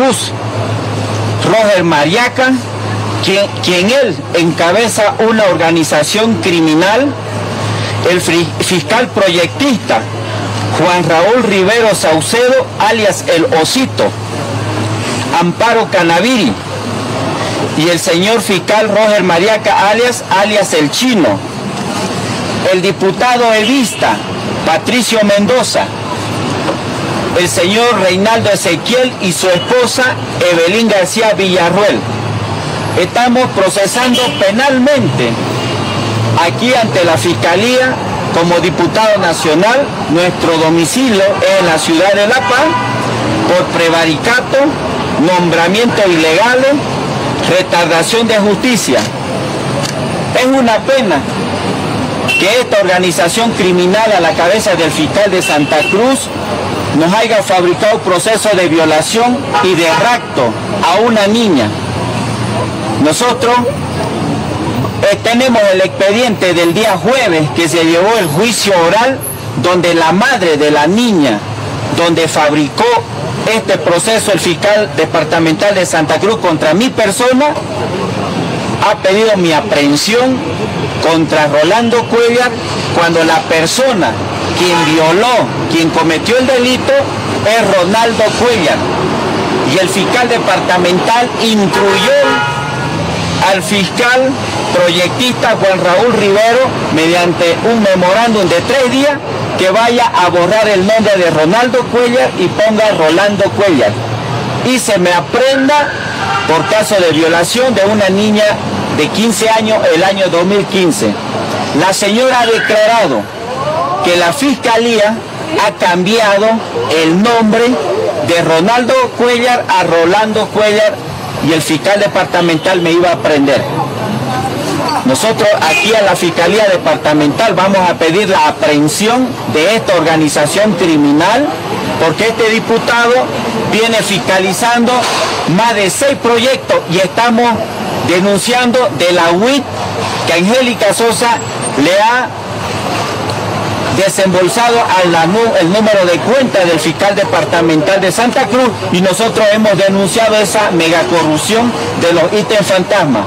Roger Mariaca, quien, quien él encabeza una organización criminal, el fiscal proyectista Juan Raúl Rivero Saucedo, alias El Osito, Amparo Canaviri, y el señor fiscal Roger Mariaca, alias, alias El Chino, el diputado evista Patricio Mendoza, el señor Reinaldo Ezequiel y su esposa Evelyn García Villarruel. Estamos procesando penalmente aquí ante la Fiscalía como diputado nacional nuestro domicilio en la ciudad de La Paz por prevaricato, nombramiento ilegal, retardación de justicia. Es una pena que esta organización criminal a la cabeza del fiscal de Santa Cruz nos haya fabricado proceso de violación y de rapto a una niña. Nosotros eh, tenemos el expediente del día jueves que se llevó el juicio oral donde la madre de la niña, donde fabricó este proceso el fiscal departamental de Santa Cruz contra mi persona, ha pedido mi aprehensión contra Rolando Cuellar cuando la persona quien violó, quien cometió el delito es Ronaldo Cuellar. Y el fiscal departamental instruyó al fiscal proyectista Juan Raúl Rivero mediante un memorándum de tres días que vaya a borrar el nombre de Ronaldo Cuellar y ponga Rolando Cuellar. Y se me aprenda por caso de violación de una niña de 15 años el año 2015. La señora ha declarado que la fiscalía ha cambiado el nombre de Ronaldo Cuellar a Rolando Cuellar y el fiscal departamental me iba a prender. Nosotros aquí a la Fiscalía Departamental vamos a pedir la aprehensión de esta organización criminal porque este diputado viene fiscalizando más de seis proyectos y estamos denunciando de la UIT que Angélica Sosa le ha desembolsado el número de cuenta del fiscal departamental de Santa Cruz y nosotros hemos denunciado esa megacorrupción de los ítems fantasmas.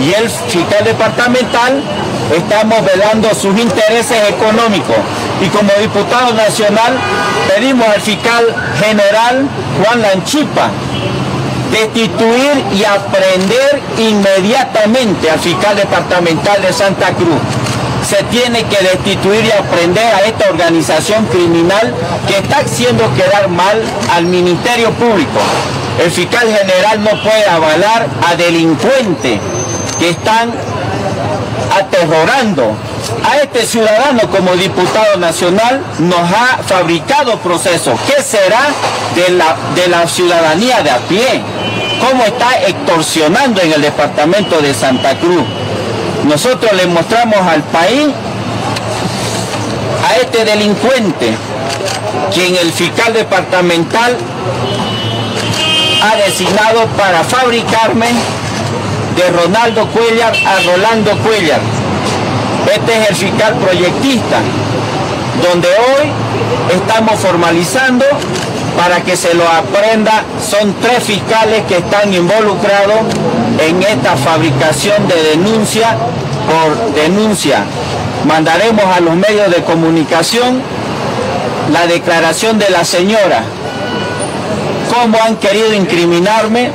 Y el fiscal departamental estamos velando sus intereses económicos y como diputado nacional pedimos al fiscal general Juan Lanchipa destituir y aprender inmediatamente al fiscal departamental de Santa Cruz se tiene que destituir y aprender a esta organización criminal que está haciendo quedar mal al Ministerio Público. El fiscal general no puede avalar a delincuentes que están aterrorando a este ciudadano como diputado nacional nos ha fabricado procesos. ¿Qué será de la, de la ciudadanía de a pie? ¿Cómo está extorsionando en el departamento de Santa Cruz? Nosotros le mostramos al país a este delincuente, quien el fiscal departamental ha designado para fabricarme de Ronaldo Cuellar a Rolando Cuellar. Este es el fiscal proyectista, donde hoy estamos formalizando para que se lo aprenda. Son tres fiscales que están involucrados en esta fabricación de denuncia por denuncia. Mandaremos a los medios de comunicación la declaración de la señora, cómo han querido incriminarme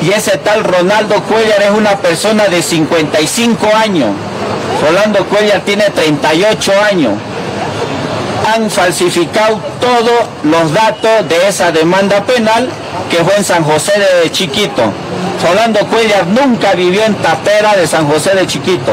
y ese tal Ronaldo Cuellar es una persona de 55 años. Rolando Cuellar tiene 38 años han falsificado todos los datos de esa demanda penal que fue en San José de Chiquito. Rolando Cuellar nunca vivió en Tapera de San José de Chiquito,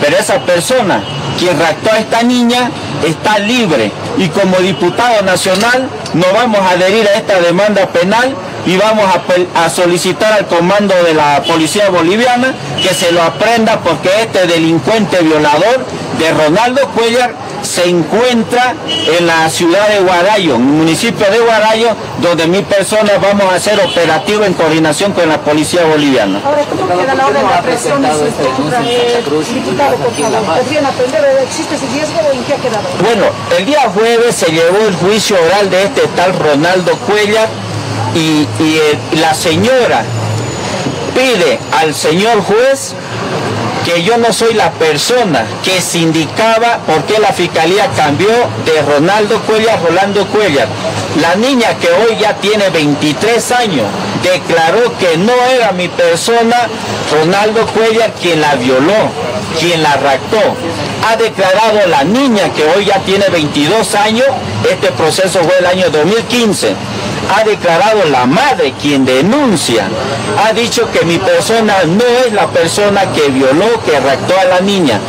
pero esa persona quien raptó a esta niña está libre y como diputado nacional no vamos a adherir a esta demanda penal y vamos a, a, solicitar al comando de la policía boliviana que se lo aprenda porque este delincuente violador de Ronaldo Cuellar se encuentra en la ciudad de Guarayo, en el municipio de Guarayo, donde mi persona vamos a hacer operativo en coordinación con la policía boliviana. Ahora, ¿cómo queda la orden de presión diputado, por favor? ¿Podrían aprender, existe ese riesgo o en qué ha quedado? Bueno, el día jueves se llevó el juicio oral de este tal Ronaldo Cuellar, y, la señora pide al señor juez que yo no soy la persona que se indicaba por qué la fiscalía cambió de Ronaldo Cuellar a Rolando Cuellar. La niña que hoy ya tiene 23 años declaró que no era mi persona Ronaldo Cuellar quien la violó, quien la raptó. Ha declarado la niña que hoy ya tiene 22 años, este proceso fue el año 2015 ha declarado la madre quien denuncia, ha dicho que mi persona no es la persona que violó, que raptó a la niña.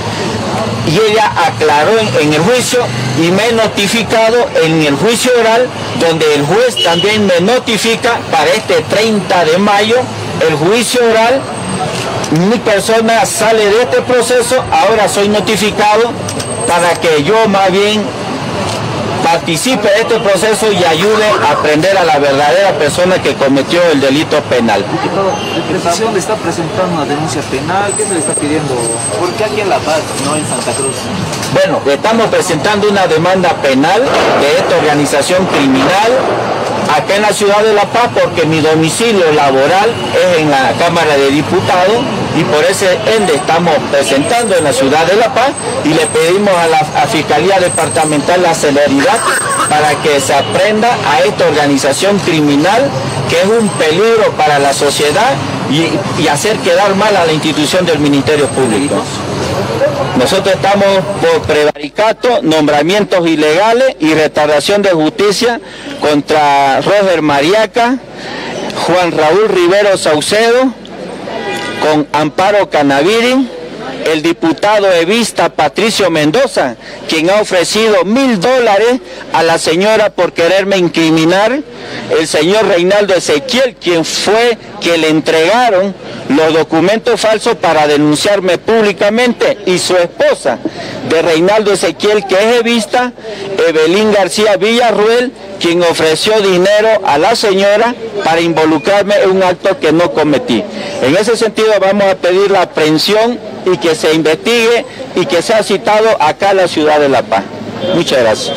Y ella aclaró en, el juicio y me he notificado en el juicio oral, donde el juez también me notifica para este 30 de mayo, el juicio oral, mi persona sale de este proceso, ahora soy notificado para que yo más bien participe de este proceso y ayude a aprender a la verdadera persona que cometió el delito penal. Diputado, le está presentando una denuncia penal? ¿Qué se le está pidiendo? ¿Por qué aquí en La Paz, no en Santa Cruz? Bueno, estamos presentando una demanda penal de esta organización criminal acá en la ciudad de La Paz porque mi domicilio laboral es en la Cámara de Diputados y por ese ende estamos presentando en la ciudad de La Paz y le pedimos a la Fiscalía Departamental la celeridad para que se aprenda a esta organización criminal que es un peligro para la sociedad y, hacer quedar mal a la institución del Ministerio Público. Nosotros estamos por prevaricato, nombramientos ilegales y retardación de justicia contra Roger Mariaca, Juan Raúl Rivero Saucedo, con Amparo Canaviri, el diputado evista Patricio Mendoza, quien ha ofrecido mil dólares a la señora por quererme incriminar, el señor Reinaldo Ezequiel, quien fue que le entregaron los documentos falsos para denunciarme públicamente, y su esposa de Reinaldo Ezequiel, que es evista, Evelyn García Villarruel, quien ofreció dinero a la señora para involucrarme en un acto que no cometí. En ese sentido vamos a pedir la aprehensión y que se investigue y que sea citado acá en la ciudad de La Paz. Muchas gracias.